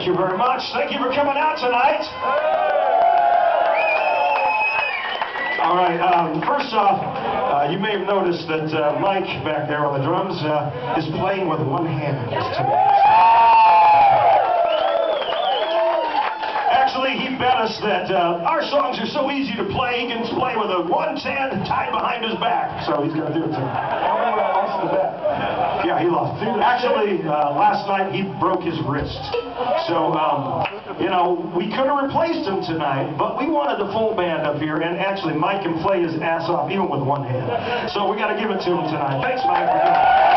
Thank you very much. Thank you for coming out tonight. All right, um, first off, uh, you may have noticed that uh, Mike back there on the drums uh, is playing with one hand. Actually, he bet us that uh, our songs are so easy to play, he can play with a one hand tied behind his back. So he's going to do it tonight. Actually, uh, last night he broke his wrist. So, um, you know, we could have replaced him tonight, but we wanted the full band up here, and actually Mike can play his ass off even with one hand. So we got to give it to him tonight. Thanks, Mike.